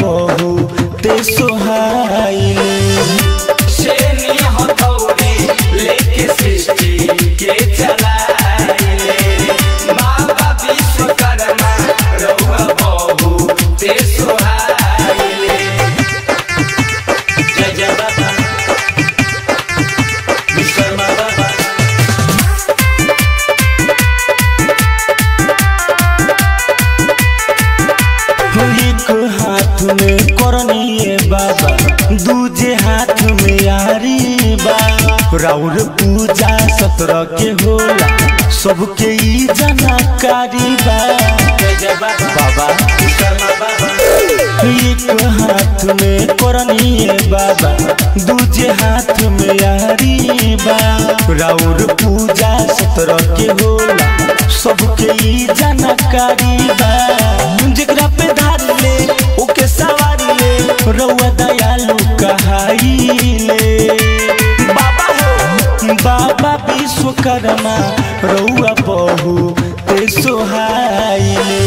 रउआ बहु सबके ई जानकारी बा। बाबा, एक हाथ में करनिए बाबा, दूजे हाथ में यारी बा। राउर पूजा सत्रह के ई जानकारी बा। पे धार ले, ओके सवारी ले, रउआ विश्वकर्मा रउआ बहु ते सोहाइले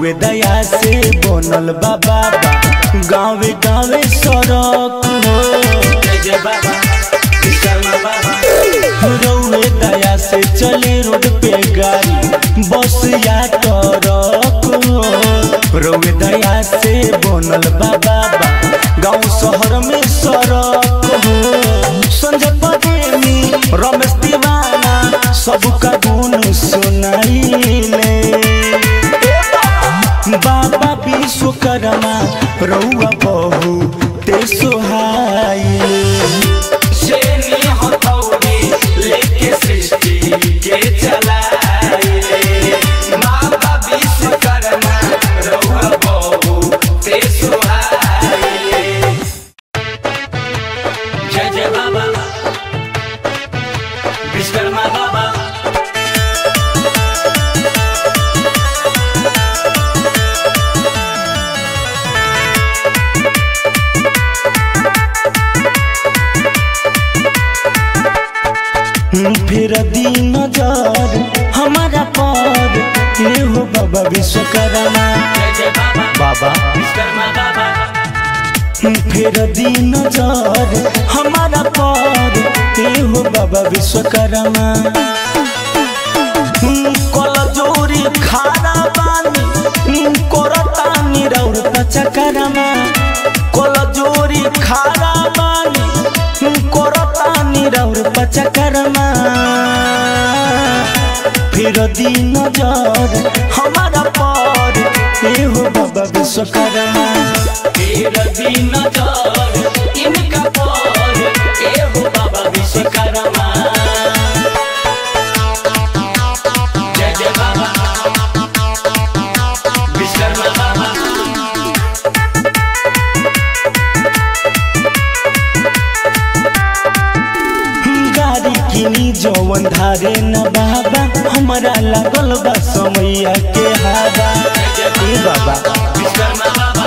रौरे दया से बनल बाबा गावे गावे सड़क रौरे दया से चले रोड पे गाड़ी बस या ट्रक रौरे दया से बनल बाबा गाँव शहर में सड़क संजय रमेश दीवाना, सबका फिर दिन नज़र हमारा पर हे बाबा विश्वकर्मा। कल जोरी खारा बानी करतानी रौर पचकरमा कल जोरी खारा बानी करतानी रौर पचकरमा फिर दिन नज़र हमारा पर हे हो बाबा विश्वकर्मा। इनका ए हो बाबा विश्वकर्मा। किनी जवन धारे न बाबा हमारा लागल बा समैया के हवा ए बाबा बाबा।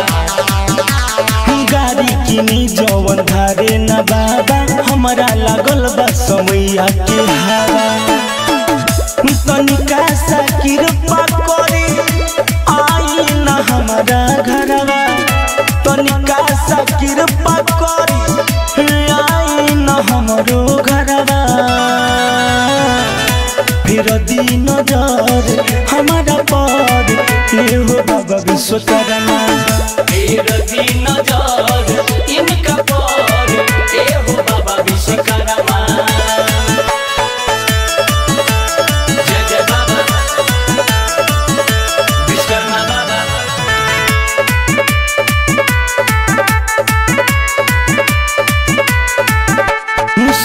गाड़ी किनी जवन धारे न बाबा हमारा लागल बा समैया के फेर दी नज़र इनका बाबा विश्वकर्मा जय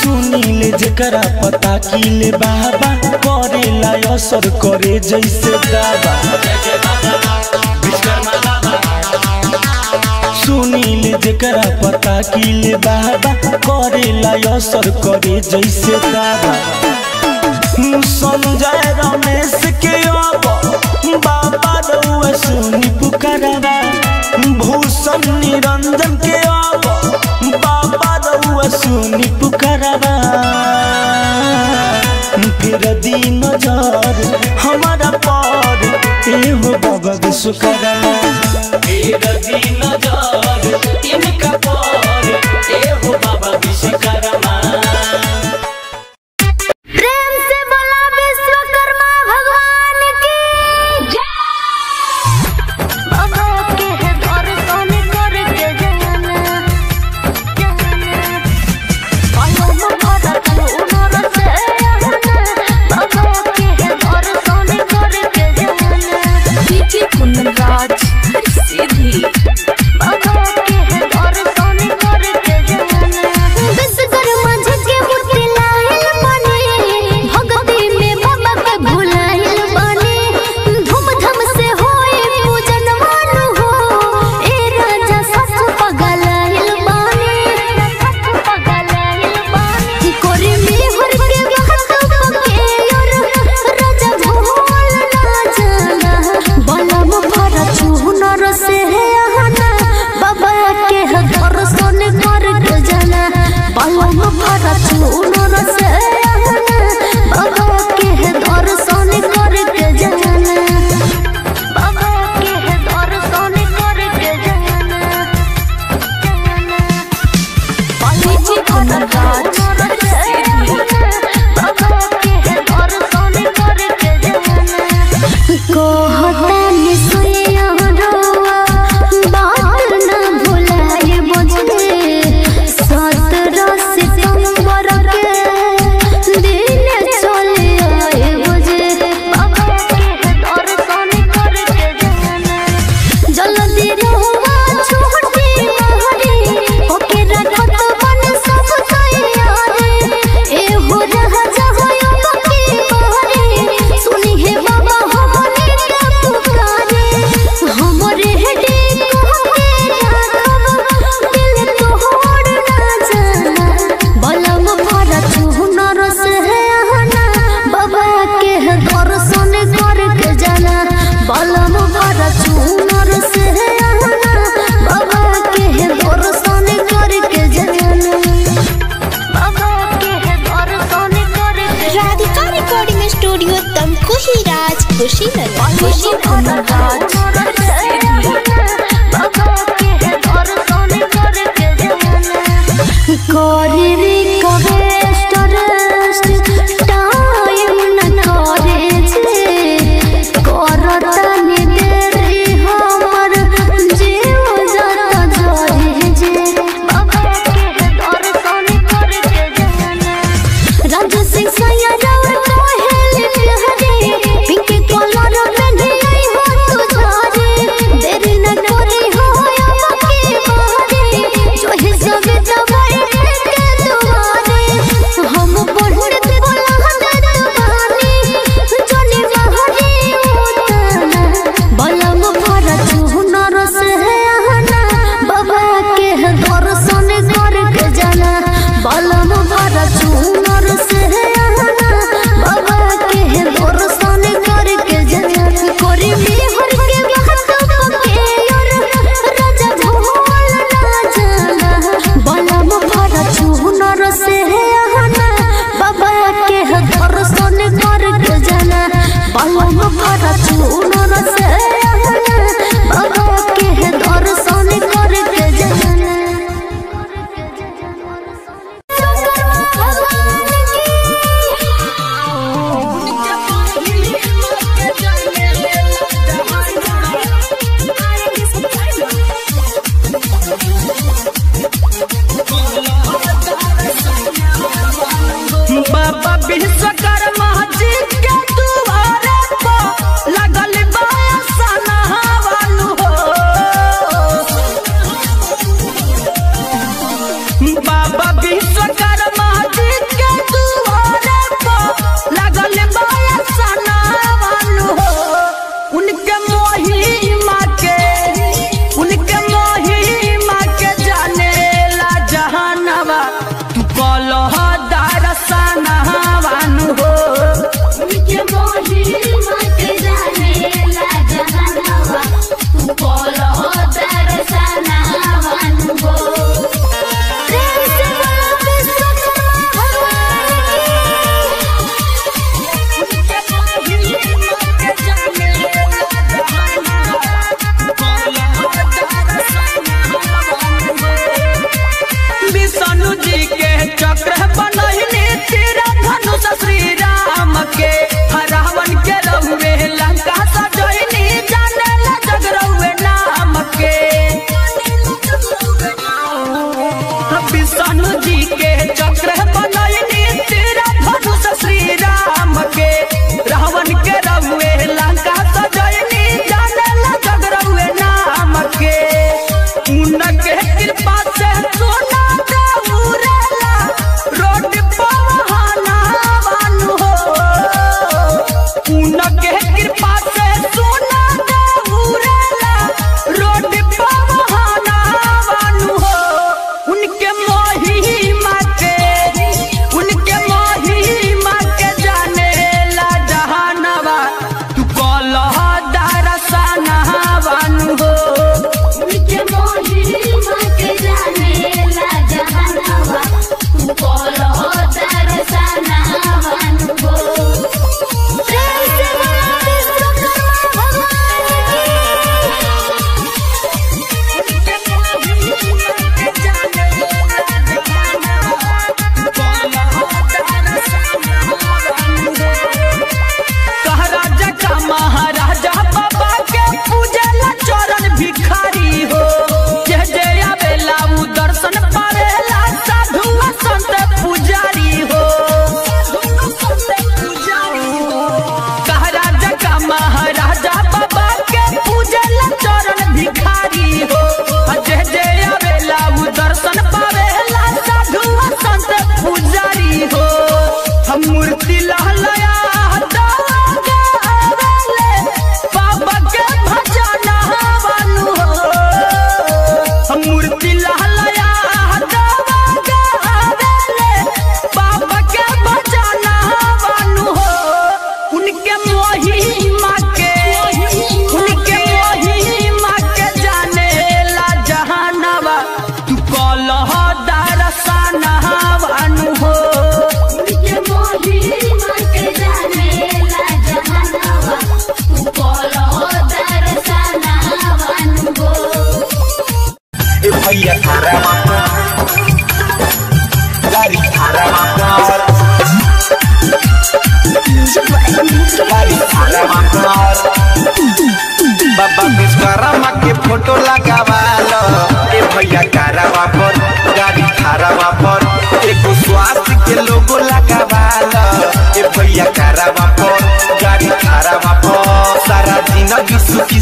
सुनीले जेकरा पता किले बाबा, करेला असर करे जैसे दावा सुनीले जरा पता किले बाबा करेला असर करे जैसे दावा संजय रमेश के बाबा रउआ सुनी पुकारवा भूषण निरंजन के बाबा रउआ सुनी पुकारवा फिर नज़र हमारा पर एहो बाबा विश्वकर्मा फेर दी नज़र इनका पर Corre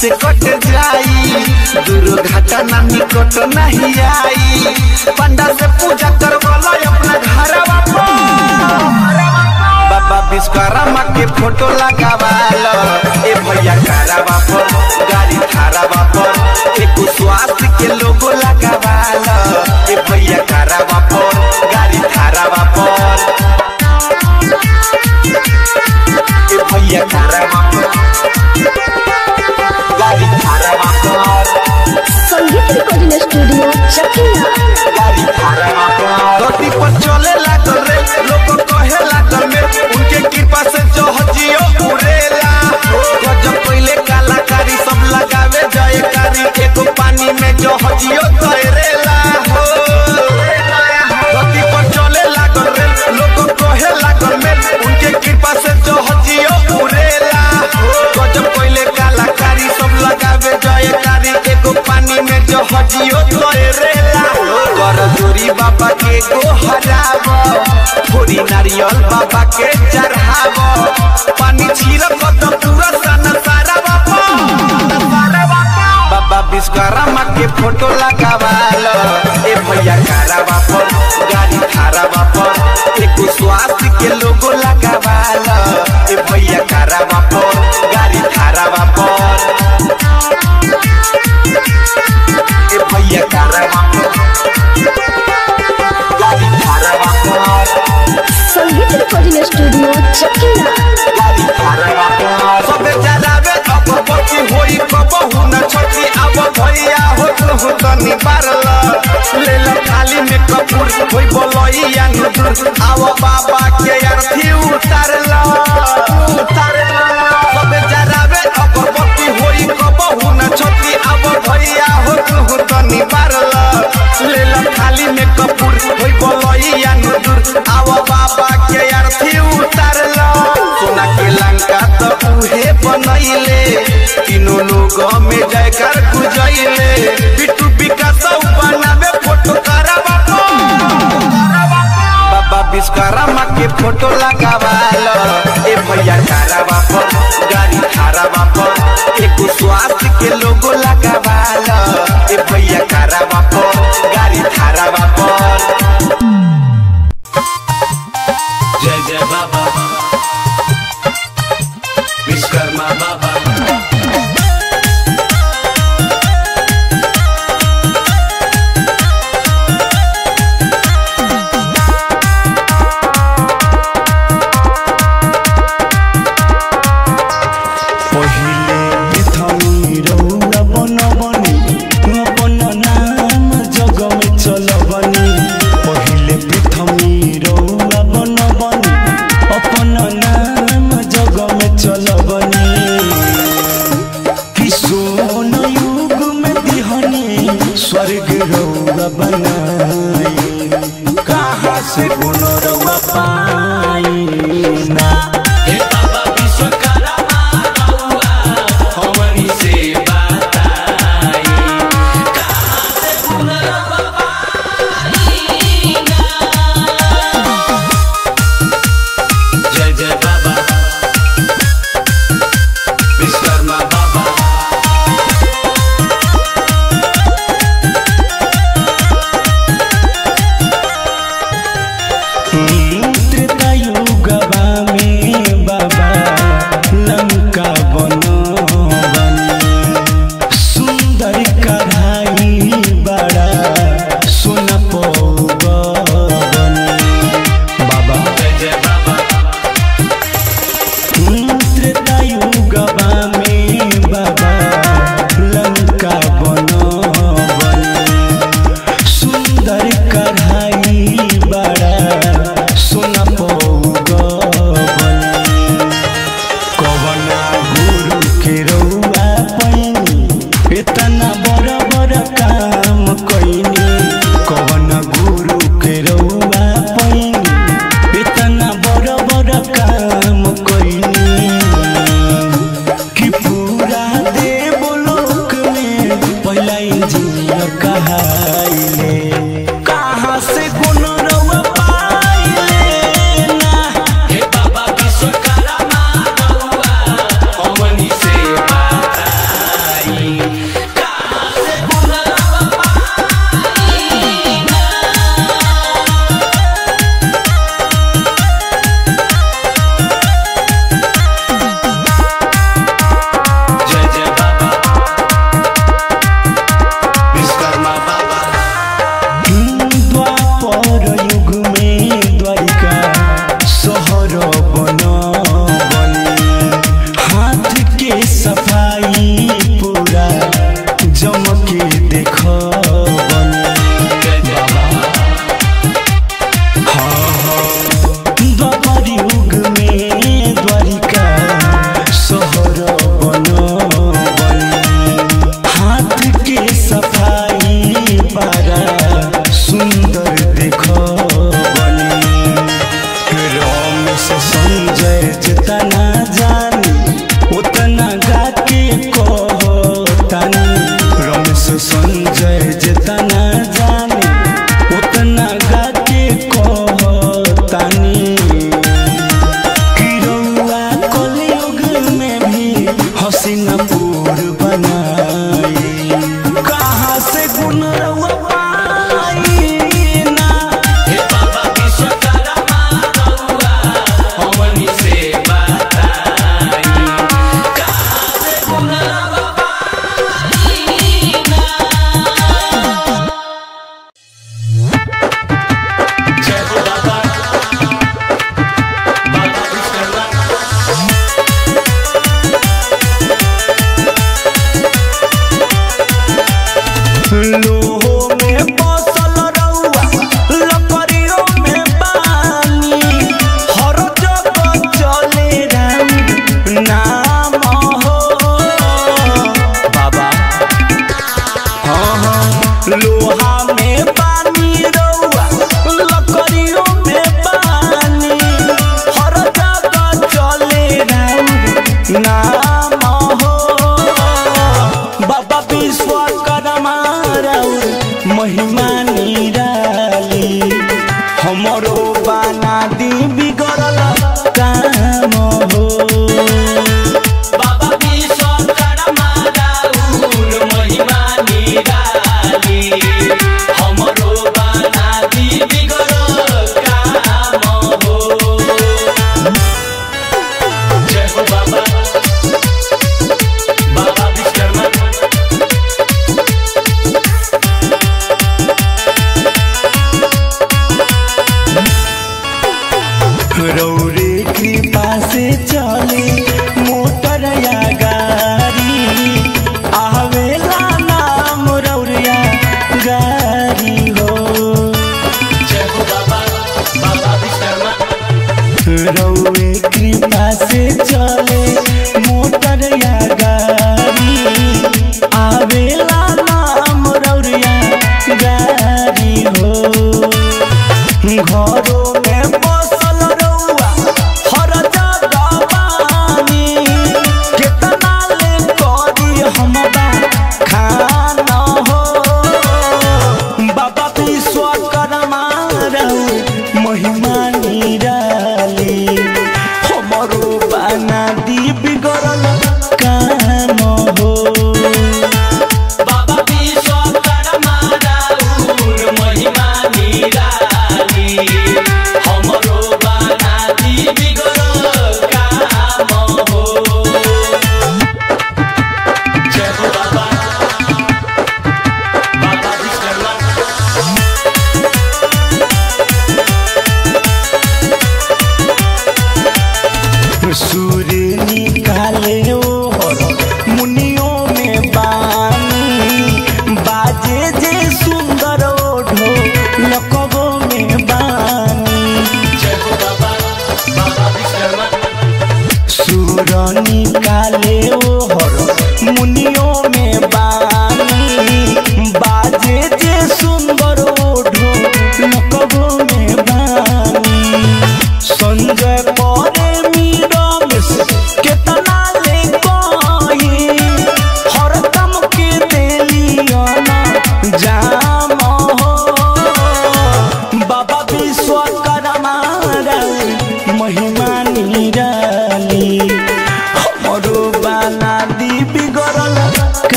से कट जाई। दुर्घटना निकट नहीं आई। पंडा से पूजा करवालो अपना घरवा पर बाबा विश्वकर्मा के फ़ोटो लगावालो। ए भैया कारवा पर गाड़ी थारावा पर एक स्वास्थ्य के लोगो लगावालो। ए भैया कारवा पर गाड़ी थारावा पर ए भैया थारावा पर संगीत रिकॉर्डिंग स्टूडियो चकिया संगीत स्टूडियो पर सबे जरावे अगरबत्ती होई कबहू न छठी अब भैया हो तनी बारल ले ल थाली में कपूर होई बोलैया नुदुर आव बाबा के अर्थी उतारल उतारल सबे जरावे अगरबत्ती होई कबहू न छठी अब भैया हो तनी बारल ले ल थाली में कपूर होई बोलैया नुदुर आव बनैले तीनों लोग में जयकार गुजैले बिट्टू विकास बनावे फ़ोटो करावा बाबा विश्वकर्मा के फ़ोटो लगावालो ए भैया करा पर गाड़ी खारा पर एक स्वास्थ्य के लोगो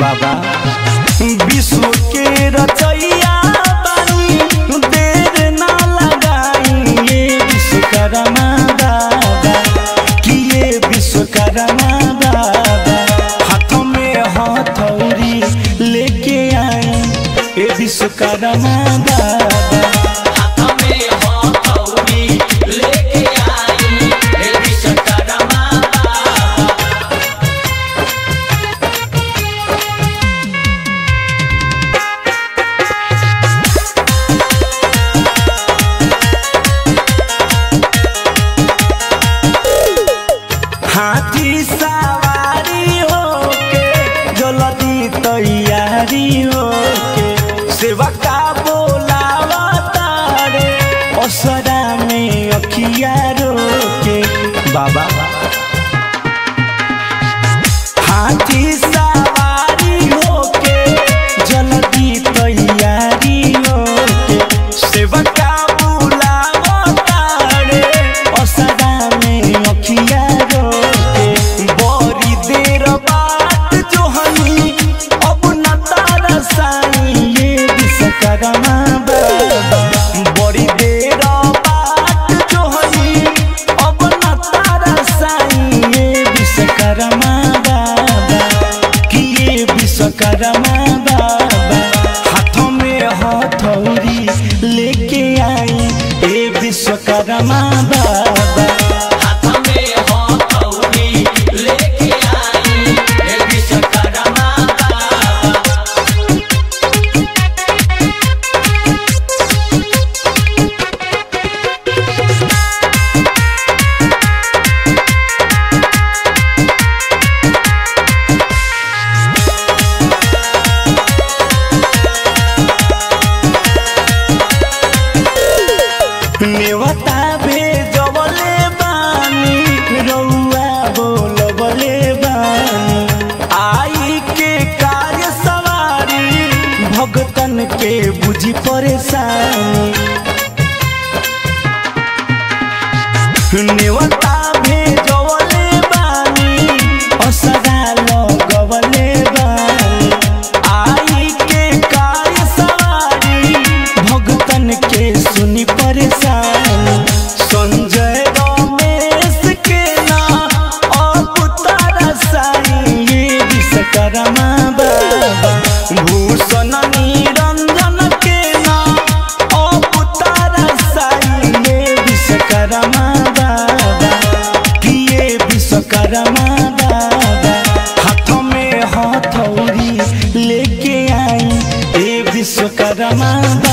बाबा विश्व के रचैया विश्वकर्मा किए में हथौड़ी लेके आए विश्वकर्मा amante.